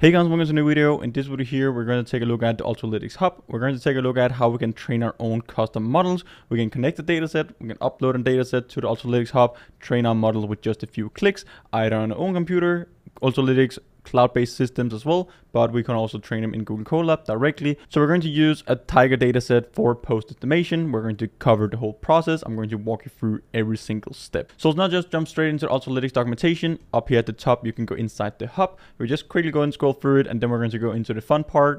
Hey guys, welcome to a new video. In this video here, we're going to take a look at the Ultralytics Hub. We're going to take a look at how we can train our own custom models. We can connect the dataset, we can upload a dataset to the Ultralytics Hub, train our model with just a few clicks, either on our own computer, Ultralytics cloud-based systems as well, but we can also train them in Google Colab directly. So we're going to use a Tiger dataset for pose-estimation. We're going to cover the whole process. I'm going to walk you through every single step. So it's not just jump straight into Ultralytics documentation. Up here at the top, you can go inside the hub. We just quickly go and scroll through it, and then we're going to go into the fun part